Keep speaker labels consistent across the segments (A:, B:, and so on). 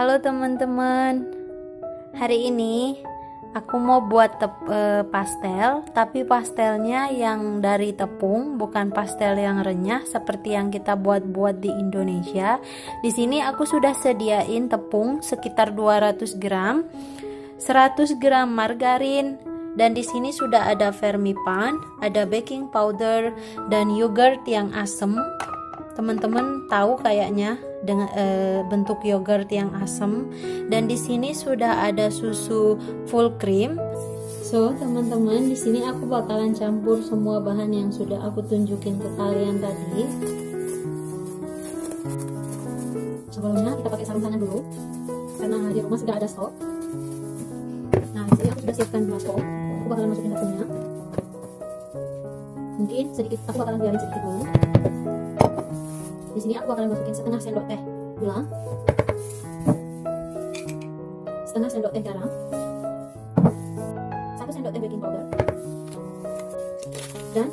A: Halo teman-teman. Hari ini aku mau buat tep, e, pastel, tapi pastelnya yang dari tepung, bukan pastel yang renyah seperti yang kita buat-buat di Indonesia. Di sini aku sudah sediain tepung sekitar 200 gram, 100 gram margarin, dan di sini sudah ada vermipan, ada baking powder dan yogurt yang asam. Teman-teman tahu kayaknya dengan e, bentuk yogurt yang asam dan di sini sudah ada susu full cream. So, teman-teman, di sini aku bakalan campur semua bahan yang sudah aku tunjukin ke kalian tadi. Sebelumnya kita pakai sarung tangan dulu karena di rumah sudah ada stok. Nah, di aku sudah siapkan stok. Aku bakalan masukin tepungnya. Mungkin sedikit, aku bakalan biarin sedikit dulu. Di sini aku akan masukin setengah sendok teh gula, setengah sendok teh garam, satu sendok teh baking powder, dan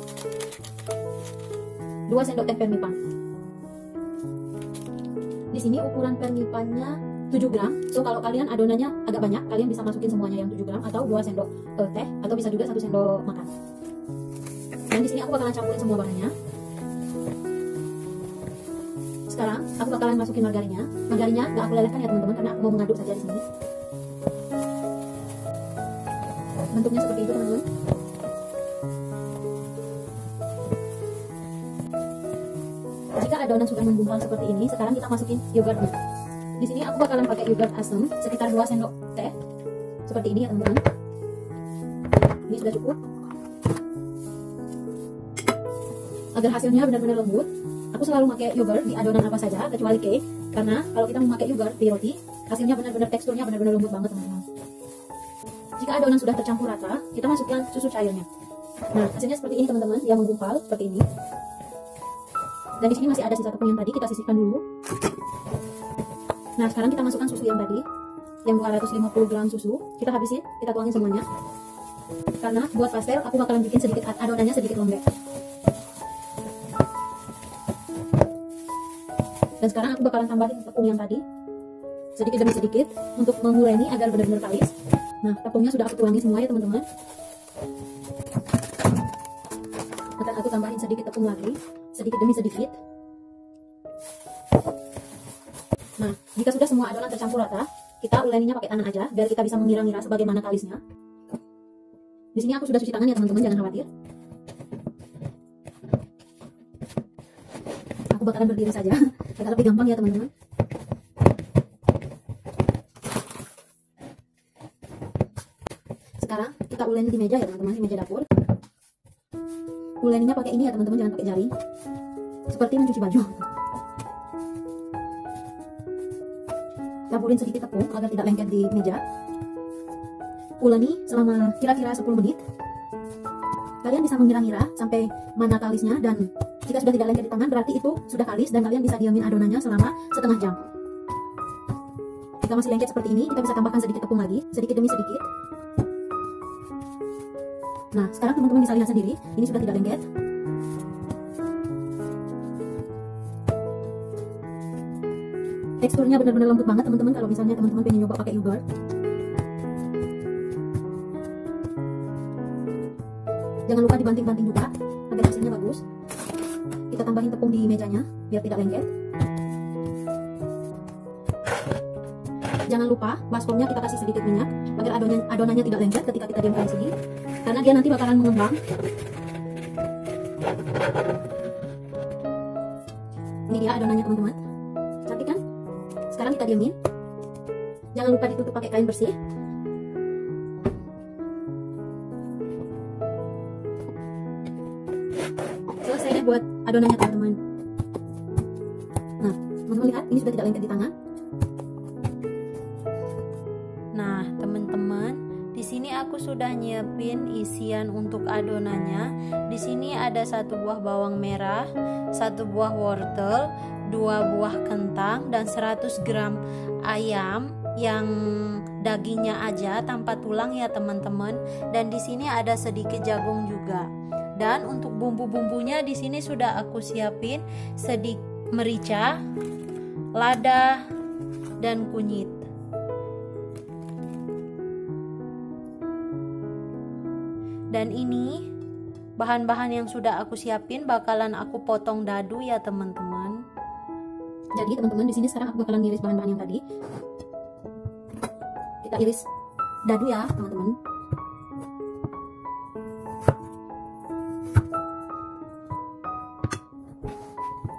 A: dua sendok teh permipan. Di sini ukuran permipannya 7 gram. So kalau kalian adonannya agak banyak, kalian bisa masukin semuanya yang 7 gram atau 2 sendok uh, teh atau bisa juga satu sendok makan. Dan di sini aku bakalan campurin semua bahannya sekarang aku bakalan masukin margarinnya margarinnya gak aku lelehkan ya teman-teman karena aku mau mengaduk saja di sini. Bentuknya seperti itu teman-teman. Jika adonan sudah menggumpal seperti ini sekarang kita masukin yogurtnya di sini aku bakalan pakai yogurt asam sekitar 2 sendok teh. Seperti ini ya teman-teman. Ini sudah cukup. Agar hasilnya benar-benar lembut aku selalu pakai yogurt di adonan apa saja kecuali cake. Karena kalau kita memakai yogurt di roti hasilnya benar-benar teksturnya benar-benar lembut banget teman-teman. Jika adonan sudah tercampur rata kita masukkan susu cairnya. Nah hasilnya seperti ini teman-teman yang menggumpal seperti ini. Dan di sini masih ada sisa tepung yang tadi kita sisihkan dulu. Nah sekarang kita masukkan susu yang tadi yang 250 gram susu. Kita habisin kita tuangin semuanya. Karena buat pastel aku bakalan bikin sedikit adonannya sedikit lembek dan sekarang aku bakalan tambahin tepung yang tadi. Sedikit demi sedikit untuk menguleni agar benar-benar kalis. Nah tepungnya sudah aku tuangin semua ya teman-teman. Akan aku tambahin sedikit tepung lagi. Sedikit demi sedikit. Nah jika sudah semua adonan tercampur rata kita uleninya pakai tangan aja biar kita bisa mengira-ngira sebagaimana kalisnya. Di sini aku sudah cuci tangan ya teman-teman jangan khawatir bakalan berdiri saja. Agar lebih gampang ya teman-teman. Sekarang kita uleni di meja ya teman-teman di meja dapur. Uleninya pakai ini ya teman-teman jangan pakai jari. Seperti mencuci baju. Taburin sedikit tepung agar tidak lengket di meja. Uleni selama kira-kira 10 menit. Kalian bisa mengira-ngira sampai mana kalisnya dan jika sudah tidak lengket di tangan berarti itu sudah kalis dan kalian bisa diamin adonannya selama setengah jam. Jika masih lengket seperti ini kita bisa tambahkan sedikit tepung lagi sedikit demi sedikit. Nah sekarang teman-teman bisa lihat sendiri ini sudah tidak lengket. Teksturnya benar-benar lembut banget teman-teman kalau misalnya teman-teman pengen nyoba pakai yogurt. Jangan lupa dibanting-banting juga agar hasilnya bagus kita tambahin tepung di mejanya biar tidak lengket. Jangan lupa baskomnya kita kasih sedikit minyak agar adonan adonannya tidak lengket ketika kita diamkan di sini. Karena dia nanti bakalan mengembang. Ini dia adonannya teman-teman. Cantik kan sekarang kita diamin. Jangan lupa ditutup pakai kain bersih buat adonannya teman-teman nah teman-teman lihat ini sudah tidak lengket di tangan.
B: Nah teman-teman di sini aku sudah nyiapin isian untuk adonannya. Di sini ada satu buah bawang merah satu buah wortel dua buah kentang dan 100 gram ayam yang dagingnya aja tanpa tulang ya teman-teman. Dan di sini ada sedikit jagung juga dan untuk bumbu-bumbunya di sini sudah aku siapin. Sedikit merica lada dan kunyit. Dan ini bahan-bahan yang sudah aku siapin bakalan aku potong dadu ya teman-teman.
A: Jadi teman-teman di sini sekarang aku bakalan iris bahan-bahan yang tadi. Kita iris dadu ya teman-teman.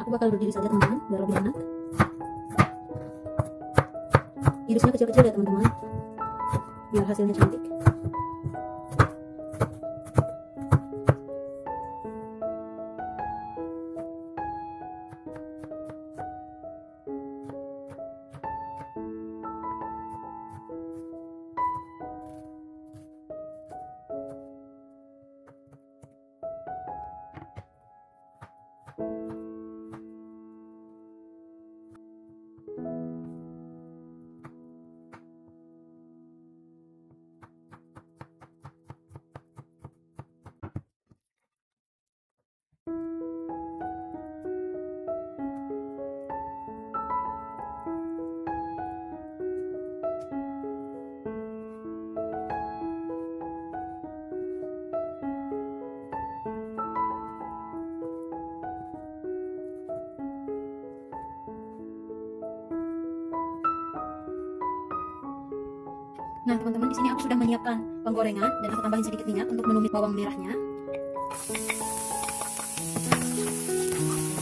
A: Aku bakal berdiri saja teman-teman biar lebih enak. Irisnya kecil-kecil ya teman-teman. Biar hasilnya cantik Nah, teman-teman di sini aku sudah menyiapkan penggorengan dan aku tambahin sedikit minyak untuk menumis bawang merahnya.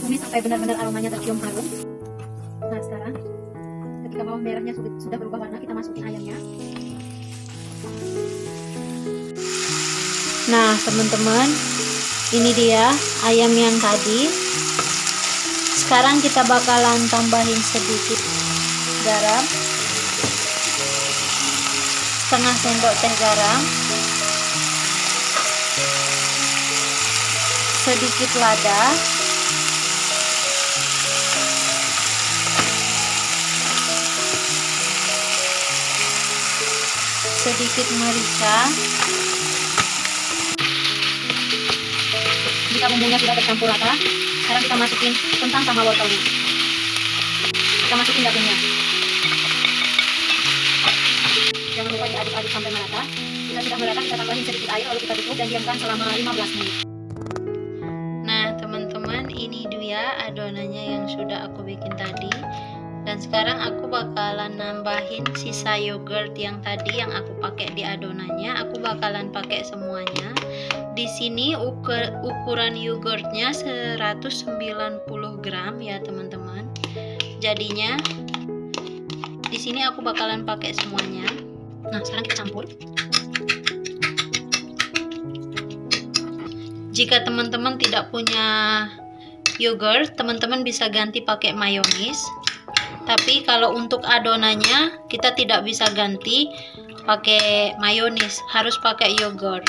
A: Tumis sampai benar-benar aromanya tercium harum. Nah, sekarang ketika bawang merahnya sudah berubah warna, kita masukin ayamnya.
B: Nah, teman-teman, ini dia ayam yang tadi. Sekarang kita bakalan tambahin sedikit garam setengah sendok teh garam sedikit lada sedikit merica.
A: Jika bumbunya sudah tercampur rata sekarang kita masukin kentang sama wortelnya kita masukin dagingnya lupa diaduk-aduk sampai merata jika sudah merata kita tambahin sedikit air lalu kita tutup dan diamkan selama 15 menit.
B: Nah teman-teman ini dia adonannya yang sudah aku bikin tadi. Dan sekarang aku bakalan nambahin sisa yogurt yang tadi yang aku pakai di adonannya. Aku bakalan pakai semuanya. Di sini ukur, ukuran yogurtnya 190 gram ya teman-teman. Jadinya di sini aku bakalan pakai semuanya
A: Nah, sekarang kita campur.
B: Jika teman-teman tidak punya yogurt, teman-teman bisa ganti pakai mayonis. Tapi kalau untuk adonannya, kita tidak bisa ganti pakai mayonis, harus pakai yogurt.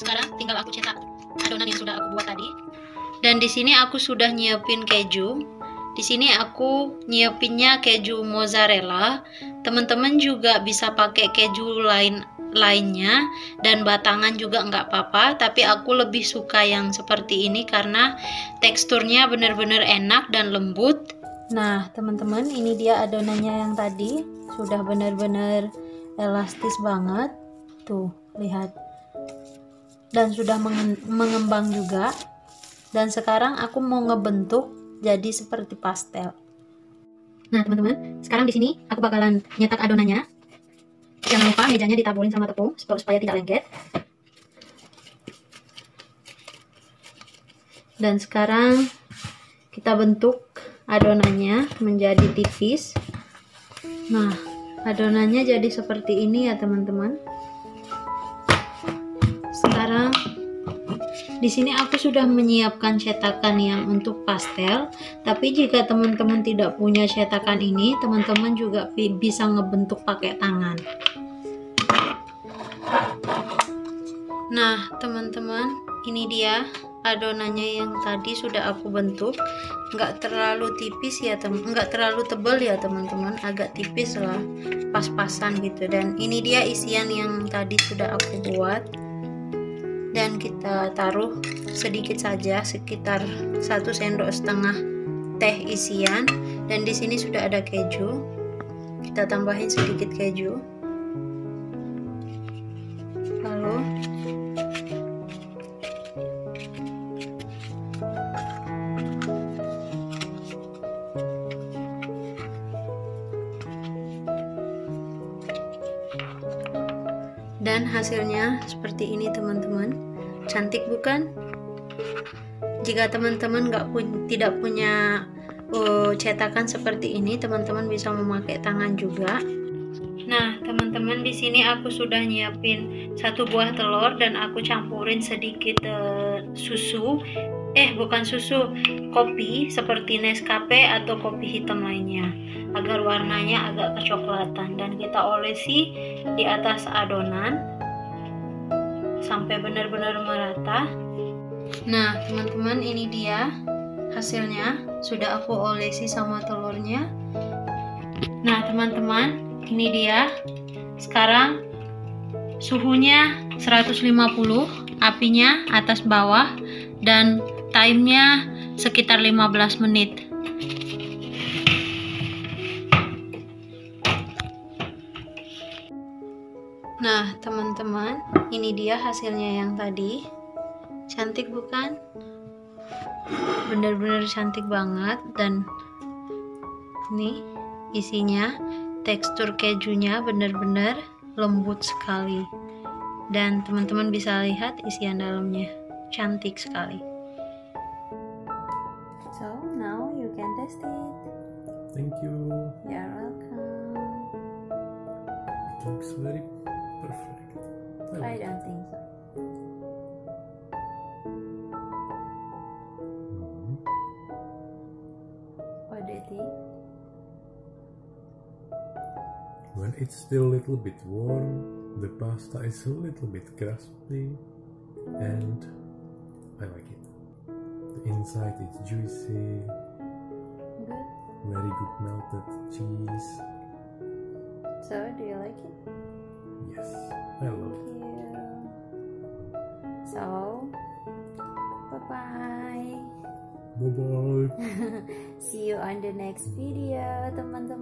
A: Sekarang tinggal aku cetak adonan yang sudah aku buat tadi.
B: Dan di sini aku sudah nyiapin keju. Di sini aku nyiapinnya keju mozzarella. Teman-teman juga bisa pakai keju lain lainnya dan batangan juga nggak apa-apa tapi aku lebih suka yang seperti ini karena teksturnya benar-benar enak dan lembut. Nah teman-teman ini dia adonannya yang tadi. Sudah benar-benar elastis banget. Tuh lihat. Dan sudah mengembang juga. Dan sekarang aku mau ngebentuk jadi seperti pastel.
A: Nah, teman-teman, sekarang di sini aku bakalan nyetak adonannya. Jangan lupa mejanya ditaburin sama tepung supaya tidak lengket.
B: Dan sekarang kita bentuk adonannya menjadi tipis. Nah, adonannya jadi seperti ini ya, teman-teman. Di sini aku sudah menyiapkan cetakan yang untuk pastel, tapi jika teman-teman tidak punya cetakan ini, teman-teman juga bisa ngebentuk pakai tangan. Nah, teman-teman, ini dia adonannya yang tadi sudah aku bentuk. Nggak terlalu tipis ya teman nggak terlalu tebal ya teman-teman. Agak tipis lah pas-pasan gitu. Dan ini dia isian yang tadi sudah aku buat dan kita taruh sedikit saja sekitar satu sendok setengah teh isian. Dan di sini sudah ada keju. Kita tambahin sedikit keju dan hasilnya seperti ini teman-teman. Cantik bukan? Jika teman-teman nggak pun tidak punya uh, cetakan seperti ini teman-teman bisa memakai tangan juga. Nah, teman-teman di sini aku sudah nyiapin satu buah telur dan aku campurin sedikit uh, susu. Eh, bukan susu, kopi seperti Nescafe atau kopi hitam lainnya agar warnanya agak kecoklatan dan kita olesi di atas adonan sampai benar-benar merata. Nah, teman-teman, ini dia hasilnya. Sudah aku olesi sama telurnya. Nah, teman-teman, ini dia sekarang suhunya 150 apinya atas bawah dan timenya sekitar 15 menit nah teman-teman ini dia hasilnya yang tadi. Cantik bukan? Bener-bener cantik banget. Dan ini isinya tekstur kejunya benar-benar lembut sekali. Dan teman-teman bisa lihat isian dalamnya cantik sekali. So now you can test it.
C: Thank you.
B: You're welcome.
C: It looks very perfect
B: I, I don't think so what do you think
C: When it's still a little bit warm, the pasta is a little bit crispy and I like it. The inside is juicy,
B: good.
C: very good melted cheese.
B: So, do you like it?
C: Yes, I love it.
B: So, bye bye.
C: Bye bye.
B: See you on the next video, teman-teman.